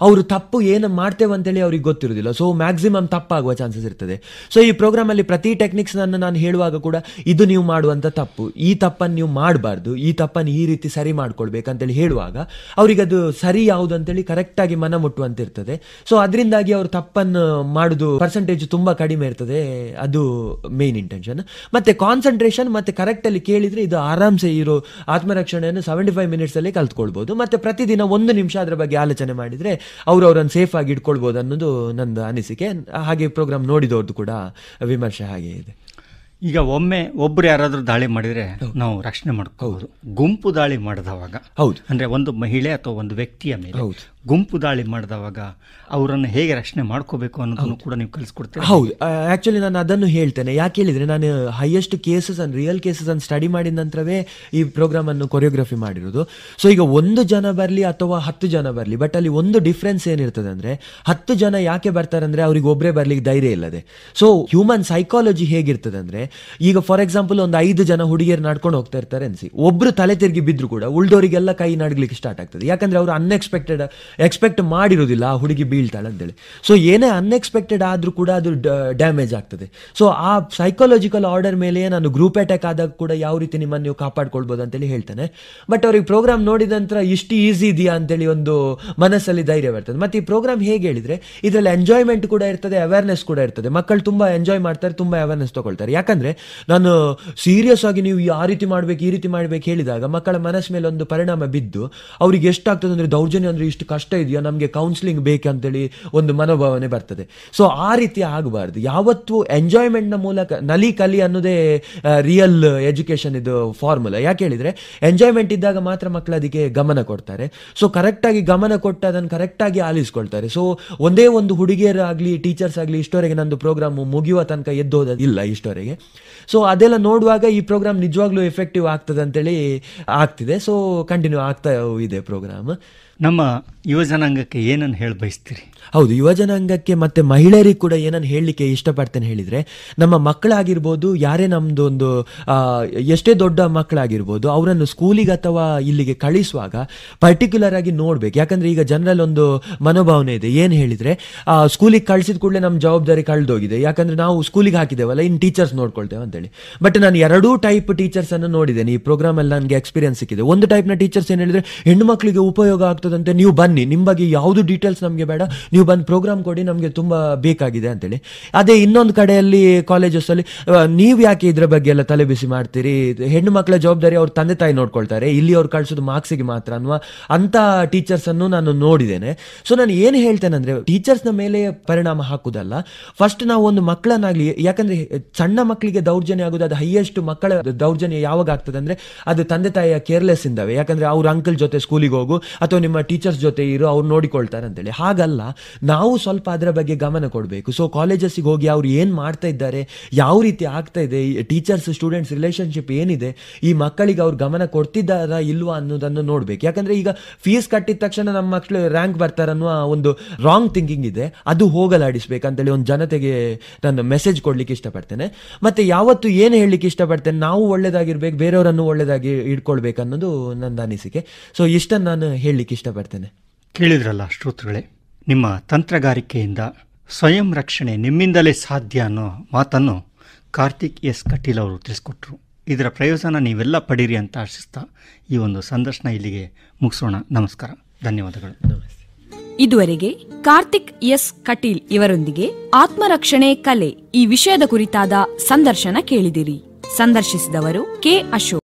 ಅವರು ತಪ್ಪು ಏನು ಮಾಡ್ತೇವೆ ಅಂತೇಳಿ ಅವ್ರಿಗೆ ಗೊತ್ತಿರೋದಿಲ್ಲ. ಸೊ ಮ್ಯಾಕ್ಸಿಮಮ್ ತಪ್ಪಾಗುವ ಚಾನ್ಸಸ್ ಇರ್ತದೆ. ಸೊ ಈ ಪ್ರೋಗ್ರಾಮ್ ಅಲ್ಲಿ ಪ್ರತಿ ಟೆಕ್ನಿಕ್ಸ್ ನಾನು ನಾನು ಹೇಳುವಾಗ ಕೂಡ ಇದು ನೀವು ಮಾಡುವಂತ ತಪ್ಪು. ಈ ತಪ್ಪನ್ನು ನೀವು ಮಾಡಬಾರ್ದು. ಈ ತಪ್ಪನ್ನು ಈ ರೀತಿ ಸರಿ ಮಾಡ್ಕೊಳ್ಬೇಕಂತೇಳಿ ಹೇಳುವಾಗ ಅವ್ರಿಗೆ ಅದು ಸರಿ ಯಾವುದು ಅಂತೇಳಿ ಕರೆಕ್ಟ್ ಆಗಿ ಮನ ಮುಟ್ಟುವಂತಿರ್ತದೆ. ಸೊ ಅದರಿಂದಾಗಿ ಅವರು ತಪ್ಪನ್ನು ಮಾಡುದು ಪರ್ಸೆಂಟೇಜ್ ತುಂಬಾ ಕಡಿಮೆ ಇರ್ತದೆ. ಅದು ಮೇನ್ ಇಂಟೆನ್ಷನ್ ಮತ್ತೆ ಕಾನ್ಸಂಟ್ರೇಷನ್ ಮತ್ತೆ ಕರೆಕ್ಟಲ್ಲಿ ಕೇಳಿದ್ರೆ ಇದು ಆರಾಮ್ಸೆ ಇರೋ ಆತ್ಮರಕ್ಷಣೆಯನ್ನು ಸೆವೆಂಟಿ ಫೈವ್ ಮಿನಿಟ್ಸ್ ಅಲ್ಲಿ ಕಲ್ತ್ಕೊಳ್ಬಹುದು ಮತ್ತೆ ಪ್ರತಿದಿನ ಒಂದು ನಿಮಿಷ ಅದರ ಬಗ್ಗೆ ಆಲೋಚನೆ ಮಾಡಿದ್ರೆ ಅವರು ಅವರನ್ನು ಸೇಫ್ ಆಗಿ ಇಟ್ಕೊಳ್ಬಹುದು ಅನ್ನೋದು ನಂದು ಅನಿಸಿಕೆ. ಹಾಗೆ ಪ್ರೋಗ್ರಾಮ್ ನೋಡಿದವ್ರದ್ದು ಕೂಡ ವಿಮರ್ಶೆ ಹಾಗೆ ಇದೆ. ಈಗ ಒಮ್ಮೆ ಒಬ್ರು ಯಾರಾದರೂ ದಾಳಿ ಮಾಡಿದ್ರೆ ನಾವು ರಕ್ಷಣೆ ಮಾಡ್ಕೋಬಹುದು ಗುಂಪು ದಾಳಿ ಮಾಡಿದವಾಗ ಹೌದು. ಅಂದ್ರೆ ಒಂದು ಮಹಿಳೆ ಅಥವಾ ಒಂದು ವ್ಯಕ್ತಿಯ ಮೇಲೆ ಹೌದು. ಗುಂಪು ದಾಳಿ ಮಾಡಿದವಾಗ ಅವರನ್ನು ಹೇಗೆ ರಕ್ಷಣೆ ಮಾಡ್ಕೋಬೇಕು ಅನ್ನೋದನ್ನು ಕೂಡ ನೀವು ಕಲಿಸ್ಕೊಡ್ತೀರಾ? ಹೌದು. ಆ್ಯಕ್ಚುಲಿ ನಾನು ಅದನ್ನು ಹೇಳ್ತೇನೆ. ಯಾಕೆ ಹೇಳಿದರೆ ನಾನು highest cases and real cases ಅನ್ನು ಸ್ಟಡಿ ಮಾಡಿದ ನಂತರವೇ ಈ ಪ್ರೋಗ್ರಾಮ್ ಅನ್ನು ಕೊರಿಯೋಗ್ರಫಿ ಮಾಡಿರೋದು. ಸೊ ಈಗ ಒಂದು ಜನ ಬರಲಿ ಅಥವಾ ಹತ್ತು ಜನ ಬರಲಿ ಬಟ್ ಅಲ್ಲಿ ಒಂದು ಡಿಫ್ರೆನ್ಸ್ ಏನಿರ್ತದೆ ಅಂದರೆ ಹತ್ತು ಜನ ಯಾಕೆ ಬರ್ತಾರೆ ಅಂದರೆ ಅವ್ರಿಗೆ ಒಬ್ಬರೇ ಬರಲಿಕ್ಕೆ ಧೈರ್ಯ ಇಲ್ಲದೆ. ಸೊ ಹ್ಯೂಮನ್ ಸೈಕಾಲಜಿ ಹೇಗಿರ್ತದೆ ಅಂದರೆ ಈಗ ಫಾರ್ ಎಕ್ಸಾಂಪಲ್ ಒಂದು ಐದು ಜನ ಹುಡುಗಿಯರು ನಡ್ಕೊಂಡು ಹೋಗ್ತಾ ಇರ್ತಾರೆ ಅನ್ಸಿ. ಒಬ್ಬರು ತಲೆ ತಿರುಗಿ ಬಿದ್ರು ಕೂಡ ಉಳ್ದೋರಿಗೆಲ್ಲ ಕೈ ನಡ್ಲಿಕ್ಕೆ ಸ್ಟಾರ್ಟ್ ಆಗ್ತದೆ. ಯಾಕಂದರೆ ಅವರು ಅನ್ಎಕ್ಸ್ಪೆಕ್ಟೆಡ್ ಎಕ್ಸ್ಪೆಕ್ಟ್ ಮಾಡಿರೋದಿಲ್ಲ, ಆ ಹುಡುಗಿ ಬೀಳ್ತಾಳೆ ಅಂತೇಳಿ. ಸೊ ಏನೇ ಅನ್ಎಕ್ಸ್ಪೆಕ್ಟೆಡ್ ಆದ್ರೂ ಕೂಡ ಅದು ಡ್ಯಾಮೇಜ್ ಆಗ್ತದೆ. ಸೊ ಆ ಸೈಕಾಲಜಿಕಲ್ ಆರ್ಡರ್ ಮೇಲೆ ನಾನು ಗ್ರೂಪ್ ಅಟ್ಯಾಕ್ ಆದಾಗ ಕೂಡ ಯಾವ ರೀತಿ ನಿಮ್ಮನ್ನು ನೀವು ಕಾಪಾಡ್ಕೊಳ್ಬೋದು ಅಂತೇಳಿ ಹೇಳ್ತಾನೆ. ಬಟ್ ಅವ್ರಿಗೆ ಪ್ರೋಗ್ರಾಮ್ ನೋಡಿದ ನಂತರ ಇಷ್ಟು ಈಸಿ ಇದೆಯಾ ಅಂತೇಳಿ ಒಂದು ಮನಸ್ಸಲ್ಲಿ ಧೈರ್ಯ ಬರ್ತದೆ. ಮತ್ತೆ ಈ ಪ್ರೋಗ್ರಾಮ್ ಹೇಗೆ ಹೇಳಿದರೆ, ಇದರಲ್ಲಿ ಎಂಜಾಯ್ಮೆಂಟ್ ಕೂಡ ಇರ್ತದೆ ಅವೇರ್ನೆಸ್ ಕೂಡ ಇರ್ತದೆ. ಮಕ್ಕಳು ತುಂಬಾ ಎಂಜಾಯ್ ಮಾಡ್ತಾರೆ, ತುಂಬಾ ಅವೇರ್ನೆಸ್ ತಗೊಳ್ತಾರೆ. ಯಾಕಂದ್ರೆ ನಾನು ಸೀರಿಯಸ್ ಆಗಿ ನೀವು ಆ ರೀತಿ ಮಾಡಬೇಕು, ಈ ರೀತಿ ಮಾಡಬೇಕು ಹೇಳಿದಾಗ ಮಕ್ಕಳ ಮನಸ್ಸು ಮೇಲೆ ಒಂದು ಪರಿಣಾಮ ಬಿದ್ದು ಅವ್ರಿಗೆ ಎಷ್ಟಾಗ್ತದೆ ಅಂದರೆ ದೌರ್ಜನ್ಯ ಅಂದರೆ ಇಷ್ಟು ಕಷ್ಟ ಇದೆಯಾ ನಮಗೆ ಕೌನ್ಸಿಲಿಂಗ್ ಬೇಕಂತೇಳಿ ಒಂದು ಮನೋಭಾವನೆ ಬರ್ತದೆ. ಸೊ ಆ ರೀತಿ ಆಗಬಾರ್ದು. ಯಾವತ್ತೂ ಎಂಜಾಯ್ಮೆಂಟ್ನ ಮೂಲಕ ನಲಿ ಕಲಿ ಅನ್ನೋದೇ ರಿಯಲ್ ಎಜುಕೇಷನ್ ಇದು ಫಾರ್ಮುಲಾ ಯಾಕೆ ಹೇಳಿದ್ರೆ ಎಂಜಾಯ್ಮೆಂಟ್ ಇದ್ದಾಗ ಮಾತ್ರ ಮಕ್ಕಳು ಅದಕ್ಕೆ ಗಮನ ಕೊಡ್ತಾರೆ. ಸೊ ಕರೆಕ್ಟಾಗಿ ಗಮನ ಕೊಟ್ಟು ಅದನ್ನು ಕರೆಕ್ಟಾಗಿ ಆಲಿಸ್ಕೊಳ್ತಾರೆ. ಸೊ ಒಂದೇ ಒಂದು ಹುಡುಗಿಯರಾಗಲಿ ಟೀಚರ್ಸ್ ಆಗಲಿ ಇಷ್ಟವರೆಗೆ ನಂದು ಪ್ರೋಗ್ರಾಮ್ ಮುಗಿಯುವ ತನಕ ಎದ್ದೋದಿಲ್ಲ ಇಷ್ಟವರೆಗೆ ಸೊ ಅದೆಲ್ಲ ನೋಡುವಾಗ ಈ ಪ್ರೋಗ್ರಾಮ್ ನಿಜವಾಗ್ಲೂ ಎಫೆಕ್ಟಿವ್ ಆಗ್ತದೆ ಅಂತೇಳಿ ಆಗ್ತಿದೆ. ಸೊ ಕಂಟಿನ್ಯೂ ಆಗ್ತಾ ಇದೆ ಪ್ರೋಗ್ರಾಮ್ ನಮ್ಮ ಯುವಜನಾಂಗಕ್ಕೆ ಏನನ್ನು ಹೇಳಿ ಬಯಸ್ತೀರಿ ಹೌದು ಯುವಜನಾಂಗಕ್ಕೆ ಮತ್ತೆ ಮಹಿಳೆಯರಿಗೆ ಕೂಡ ಏನನ್ನು ಹೇಳಲಿಕ್ಕೆ ಇಷ್ಟಪಡ್ತೇನೆ ಹೇಳಿದ್ರೆ ನಮ್ಮ ಮಕ್ಕಳಾಗಿರ್ಬೋದು ಯಾರೇ ಆ, ಎಷ್ಟೇ ದೊಡ್ಡ ಮಕ್ಕಳಾಗಿರ್ಬೋದು ಅವರನ್ನು ಸ್ಕೂಲಿಗೆ ಅಥವಾ ಇಲ್ಲಿಗೆ ಕಳಿಸುವಾಗ ಪರ್ಟಿಕ್ಯುಲರ್ ಆಗಿ ನೋಡ್ಬೇಕು. ಯಾಕಂದ್ರೆ ಈಗ ಜನರಲ್ಲಿ ಒಂದು ಮನೋಭಾವನೆ ಇದೆ. ಏನು ಹೇಳಿದ್ರೆ ಸ್ಕೂಲಿಗೆ ಕಳಿಸಿದ ಕೂಡಲೇ ನಮ್ಮ ಜವಾಬ್ದಾರಿ ಕಳೆದೋಗಿದೆ. ಯಾಕಂದ್ರೆ ನಾವು ಸ್ಕೂಲಿಗೆ ಹಾಕಿದ್ದೇವಲ್ಲ ಇನ್ನು ಟೀಚರ್ಸ್ ನೋಡ್ಕೊಳ್ತೇವೆ ಅಂತೇಳಿ. ಬಟ್ ನಾನು ಎರಡೂ ಟೈಪ್ ಟೀಚರ್ಸ್ ಅನ್ನು ನೋಡಿದ್ದೇನೆ. ಈ ಪ್ರೋಗ್ರಾಮ್ ಅಲ್ಲಿ ನನಗೆ ಎಕ್ಸ್ಪೀರಿಯನ್ಸ್ ಸಿಕ್ಕಿದೆ. ಒಂದು ಟೈಪ್ನ ಟೀಚರ್ಸ್ ಏನು ಹೇಳಿದ್ರೆ ಹೆಣ್ಣು ಮಕ್ಕಳಿಗೆ ಉಪಯೋಗ ಆಗ್ತದಂತೆ ನೀವು ಬನ್ನಿ. ನಿಮ್ಮ ಬಗ್ಗೆ ಯಾವುದು ಡೀಟೇಲ್ಸ್ ನಮಗೆ ಬೇಡ. ನೀವು ಬಂದು ಪ್ರೋಗ್ರಾಮ್ ಕೊಡಿ, ನಮಗೆ ತುಂಬ ಬೇಕಾಗಿದೆ ಅಂತೇಳಿ. ಅದೇ ಇನ್ನೊಂದು ಕಡೆಯಲ್ಲಿ ಕಾಲೇಜಸ್ ಅಲ್ಲಿ ನೀವು ಯಾಕೆ ಇದ್ರ ಬಗ್ಗೆ ಎಲ್ಲ ತಲೆ ಬಿಸಿ ಮಾಡ್ತೀರಿ? ಹೆಣ್ಣು ಮಕ್ಕಳ ಜವಾಬ್ದಾರಿ ಅವ್ರ ತಂದೆ ತಾಯಿ ನೋಡ್ಕೊಳ್ತಾರೆ. ಇಲ್ಲಿ ಅವ್ರು ಕಳ್ಸೋದು ಮಾರ್ಕ್ಸಿಗೆ ಮಾತ್ರ ಅನ್ನುವ ಅಂತ ಟೀಚರ್ಸ್ ಅನ್ನು ನಾನು ನೋಡಿದ್ದೇನೆ. ಸೊ ನಾನು ಏನು ಹೇಳ್ತೇನೆ ಅಂದ್ರೆ ಟೀಚರ್ಸ್ನ ಮೇಲೆ ಪರಿಣಾಮ ಹಾಕುದಲ್ಲ. ಫಸ್ಟ್ ನಾವು ಒಂದು ಮಕ್ಕಳನ್ನಾಗಲಿ, ಯಾಕಂದ್ರೆ ಸಣ್ಣ ಮಕ್ಕಳಿಗೆ ದೌರ್ಜನ್ಯ ಆಗೋದು, ಅದು ಹೈಯೆಸ್ಟ್ ಮಕ್ಕಳ ದೌರ್ಜನ್ಯ ಯಾವಾಗ ಆಗ್ತದೆ ಅಂದರೆ, ಅದು ತಂದೆ ತಾಯಿಯ ಕೇರ್ಲೆಸ್ ಇಂದವೆ. ಯಾಕಂದ್ರೆ ಅವ್ರ ಅಂಕಲ್ ಜೊತೆ ಸ್ಕೂಲಿಗೆ ಹೋಗು, ಅಥವಾ ನಿಮ್ಮ ಟೀಚರ್ಸ್ ಜೊತೆ ಇರು, ಅವ್ರು ನೋಡಿಕೊಳ್ತಾರೆ ಅಂತೇಳಿ. ಹಾಗಲ್ಲ. ನಾವು ಸ್ವಲ್ಪ ಅದರ ಬಗ್ಗೆ ಗಮನ ಕೊಡಬೇಕು. ಸೊ ಕಾಲೇಜಸ್ಸಿಗೆ ಹೋಗಿ ಅವ್ರು ಏನು ಮಾಡ್ತಾ ಇದ್ದಾರೆ, ಯಾವ ರೀತಿ ಆಗ್ತಾ ಇದೆ ಟೀಚರ್ಸ್ ಸ್ಟೂಡೆಂಟ್ಸ್ ರಿಲೇಷನ್ಶಿಪ್ ಏನಿದೆ, ಈ ಮಕ್ಕಳಿಗೆ ಅವ್ರು ಗಮನ ಕೊಡ್ತಿದ್ದಾರಾ ಇಲ್ವಾ ಅನ್ನೋದನ್ನು ನೋಡ್ಬೇಕು. ಯಾಕಂದ್ರೆ ಈಗ ಫೀಸ್ ಕಟ್ಟಿದ ತಕ್ಷಣ ನಮ್ಮ ಮಕ್ಕಳು ರ್ಯಾಂಕ್ ಬರ್ತಾರೆ ಒಂದು ರಾಂಗ್ ಥಿಂಕಿಂಗ್ ಇದೆ. ಅದು ಹೋಗಲಾಡಿಸ್ಬೇಕಂತೇಳಿ ಒಂದು ಜನತೆಗೆ ನಾನು ಮೆಸೇಜ್ ಕೊಡ್ಲಿಕ್ಕೆ ಇಷ್ಟಪಡ್ತೇನೆ. ಮತ್ತೆ ಯಾವತ್ತು ಏನು ಹೇಳಲಿಕ್ಕೆ ಇಷ್ಟಪಡ್ತೇನೆ, ನಾವು ಒಳ್ಳೇದಾಗಿರ್ಬೇಕು, ಬೇರೆಯವರನ್ನು ಒಳ್ಳೇದಾಗಿ ಇಟ್ಕೊಳ್ಬೇಕು ಅನ್ನೋದು ನನ್ನ ಅನಿಸಿಕೆ. ಸೊ ಇಷ್ಟನ್ನು ನಾನು ಹೇಳಲಿಕ್ಕೆ ಇಷ್ಟಪಡ್ತೇನೆ. ಕೇಳಿದ್ರಲ್ಲ ಶ್ರೋತೃಗಳೇ ನಿಮ್ಮ ತಂತ್ರಗಾರಿಕೆಯಿಂದ ಸ್ವಯಂ ರಕ್ಷಣೆ ನಿಮ್ಮಿಂದಲೇ ಸಾಧ್ಯ ಅನ್ನೋ ಮಾತನ್ನು ಕಾರ್ತಿಕ್ ಎಸ್ ಕಟೀಲ್ ಅವರು ತಿಳಿಸ್ಕೊಟ್ರು. ಇದರ ಪ್ರಯೋಜನ ನೀವೆಲ್ಲ ಪಡೀರಿ ಅಂತ ಆಶಿಸ್ತಾ ಈ ಒಂದು ಸಂದರ್ಶನ ಇಲ್ಲಿಗೆ ಮುಗಿಸೋಣ. ನಮಸ್ಕಾರ. ಧನ್ಯವಾದಗಳು. ಇದುವರೆಗೆ ಕಾರ್ತಿಕ್ ಎಸ್ ಕಟೀಲ್ ಇವರೊಂದಿಗೆ ಆತ್ಮರಕ್ಷಣೆ ಕಲೆ ಈ ವಿಷಯದ ಕುರಿತಾದ ಸಂದರ್ಶನ ಕೇಳಿದಿರಿ. ಸಂದರ್ಶಿಸಿದವರು ಕೆ ಅಶೋಕ್.